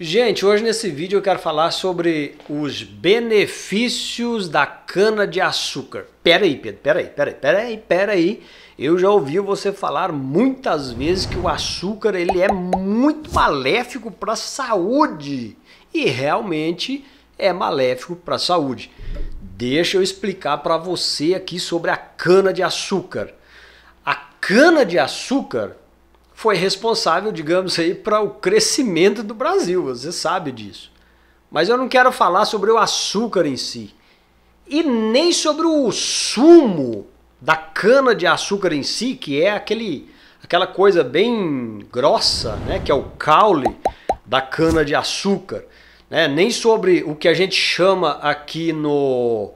Gente, hoje nesse vídeo eu quero falar sobre os benefícios da cana de açúcar. Pera aí, Pedro, pera aí, pera aí, pera aí, pera aí. Eu já ouvi você falar muitas vezes que o açúcar ele é muito maléfico para a saúde e realmente é maléfico para a saúde. Deixa eu explicar para você aqui sobre a cana de açúcar. A cana de açúcar foi responsável, digamos aí, para o crescimento do Brasil, você sabe disso. Mas eu não quero falar sobre o açúcar em si e nem sobre o sumo da cana de açúcar em si, que é aquele aquela coisa bem grossa, né, que é o caule da cana de açúcar, né? Nem sobre o que a gente chama aqui no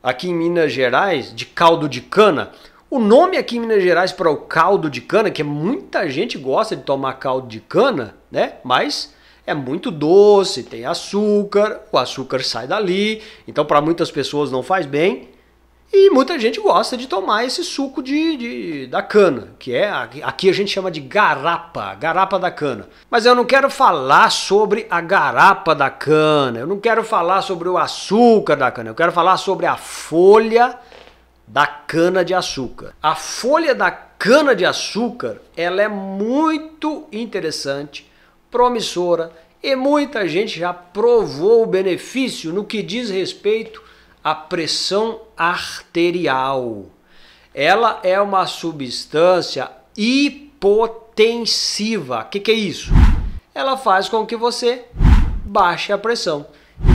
aqui em Minas Gerais de caldo de cana. O nome aqui em Minas Gerais para o caldo de cana, que muita gente gosta de tomar caldo de cana, né? Mas é muito doce, tem açúcar, o açúcar sai dali, então para muitas pessoas não faz bem. E muita gente gosta de tomar esse suco de, de, da cana, que é aqui a gente chama de garapa, garapa da cana. Mas eu não quero falar sobre a garapa da cana, eu não quero falar sobre o açúcar da cana, eu quero falar sobre a folha da cana de açúcar. A folha da cana de açúcar, ela é muito interessante, promissora e muita gente já provou o benefício no que diz respeito à pressão arterial. Ela é uma substância hipotensiva. O que, que é isso? Ela faz com que você baixe a pressão.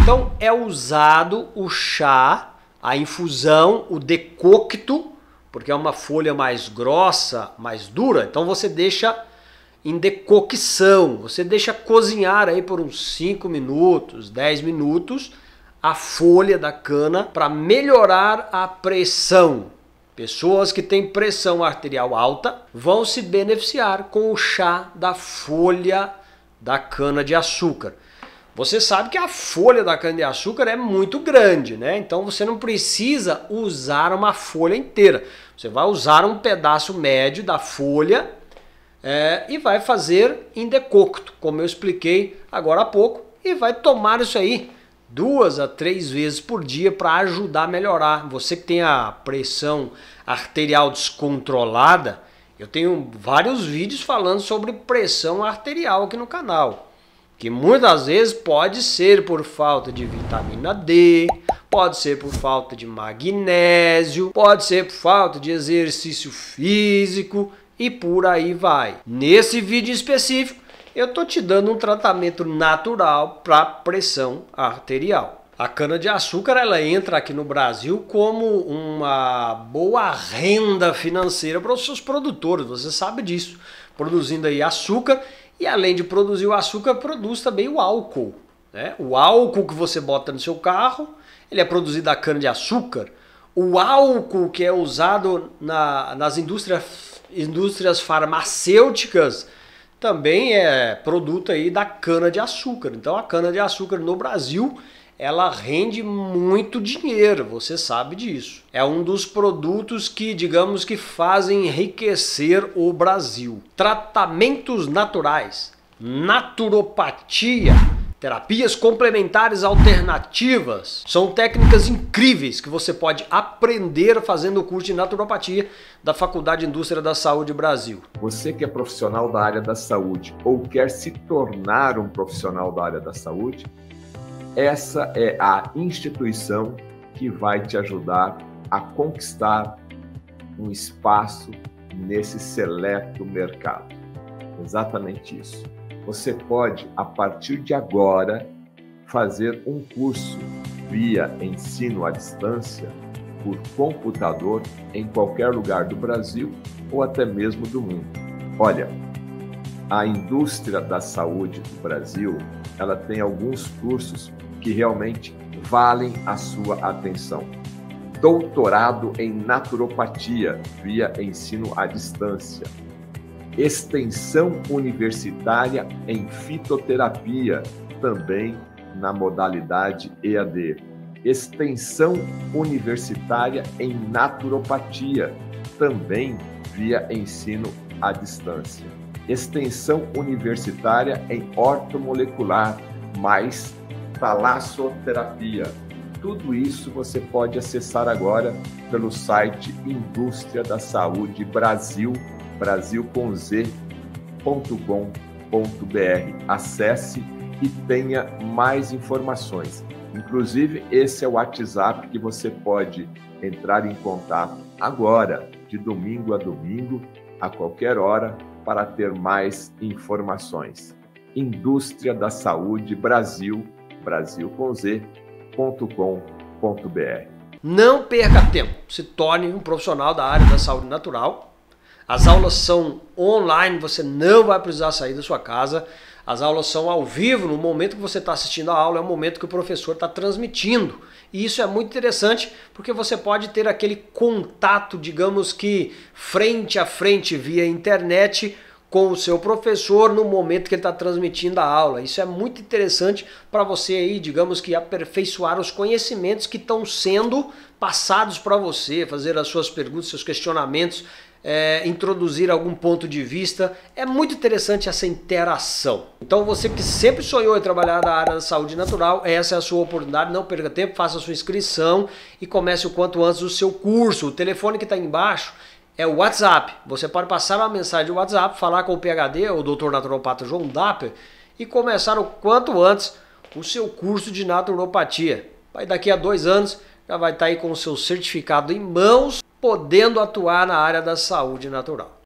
Então é usado o chá a infusão, o decocto, porque é uma folha mais grossa, mais dura, então você deixa em decocção, você deixa cozinhar aí por uns 5 minutos, 10 minutos a folha da cana para melhorar a pressão. Pessoas que têm pressão arterial alta vão se beneficiar com o chá da folha da cana de açúcar. Você sabe que a folha da cana-de-açúcar é muito grande, né? Então você não precisa usar uma folha inteira. Você vai usar um pedaço médio da folha é, e vai fazer em decocto, como eu expliquei agora há pouco, e vai tomar isso aí duas a três vezes por dia para ajudar a melhorar. Você que tem a pressão arterial descontrolada, eu tenho vários vídeos falando sobre pressão arterial aqui no canal que muitas vezes pode ser por falta de vitamina D, pode ser por falta de magnésio, pode ser por falta de exercício físico e por aí vai. Nesse vídeo específico, eu tô te dando um tratamento natural para pressão arterial. A cana de açúcar ela entra aqui no Brasil como uma boa renda financeira para os seus produtores, você sabe disso, produzindo aí açúcar e além de produzir o açúcar, produz também o álcool. Né? O álcool que você bota no seu carro, ele é produzido da cana de açúcar. O álcool que é usado na, nas indústrias, indústrias farmacêuticas também é produto aí da cana de açúcar. Então a cana de açúcar no Brasil ela rende muito dinheiro, você sabe disso. É um dos produtos que, digamos que fazem enriquecer o Brasil. Tratamentos naturais, naturopatia, terapias complementares alternativas são técnicas incríveis que você pode aprender fazendo o curso de naturopatia da Faculdade de Indústria da Saúde Brasil. Você que é profissional da área da saúde ou quer se tornar um profissional da área da saúde, essa é a instituição que vai te ajudar a conquistar um espaço nesse seleto mercado. Exatamente isso. Você pode, a partir de agora, fazer um curso via ensino à distância por computador em qualquer lugar do Brasil ou até mesmo do mundo. Olha, a indústria da saúde do Brasil, ela tem alguns cursos que realmente valem a sua atenção. Doutorado em naturopatia via ensino à distância. Extensão universitária em fitoterapia, também na modalidade EAD. Extensão universitária em naturopatia, também via ensino à distância extensão universitária em ortomolecular, mais talassoterapia. Tudo isso você pode acessar agora pelo site Indústria da Saúde Brasil, Brasil com Z.com.br. Acesse e tenha mais informações. Inclusive, esse é o WhatsApp que você pode entrar em contato agora, de domingo a domingo, a qualquer hora, para ter mais informações. Indústria da Saúde Brasil, Brasil com Z.com.br. Não perca tempo, se torne um profissional da área da saúde natural. As aulas são online, você não vai precisar sair da sua casa. As aulas são ao vivo, no momento que você está assistindo a aula, é o momento que o professor está transmitindo. E isso é muito interessante porque você pode ter aquele contato, digamos que frente a frente via internet com o seu professor no momento que ele está transmitindo a aula. Isso é muito interessante para você aí, digamos que aperfeiçoar os conhecimentos que estão sendo passados para você, fazer as suas perguntas, seus questionamentos é, introduzir algum ponto de vista. É muito interessante essa interação. Então você que sempre sonhou em trabalhar na área da saúde natural, essa é a sua oportunidade. Não perca tempo, faça a sua inscrição e comece o quanto antes o seu curso. O telefone que está embaixo é o WhatsApp. Você pode passar uma mensagem de WhatsApp, falar com o PhD, o Dr. Naturopata João Dapper, e começar o quanto antes o seu curso de naturopatia. Vai daqui a dois anos já vai estar aí com o seu certificado em mãos podendo atuar na área da saúde natural.